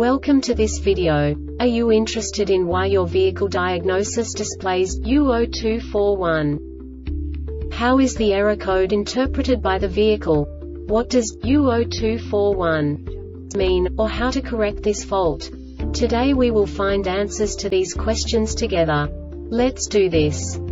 Welcome to this video. Are you interested in why your vehicle diagnosis displays U0241? How is the error code interpreted by the vehicle? What does U0241 mean, or how to correct this fault? Today we will find answers to these questions together. Let's do this.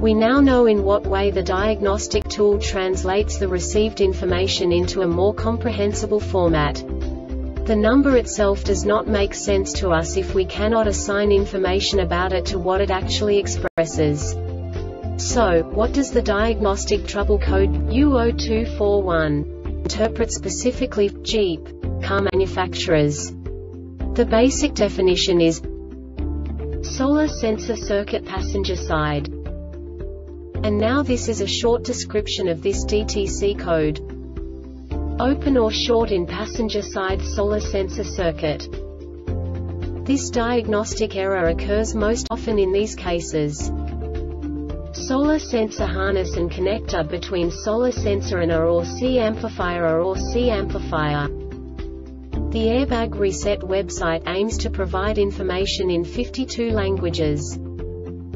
We now know in what way the diagnostic tool translates the received information into a more comprehensible format. The number itself does not make sense to us if we cannot assign information about it to what it actually expresses. So, what does the diagnostic trouble code U0241 interpret specifically Jeep car manufacturers? The basic definition is solar sensor circuit passenger side. And now this is a short description of this DTC code. Open or short in passenger side solar sensor circuit. This diagnostic error occurs most often in these cases. Solar sensor harness and connector between solar sensor and A or C amplifier or C amplifier. The Airbag Reset website aims to provide information in 52 languages.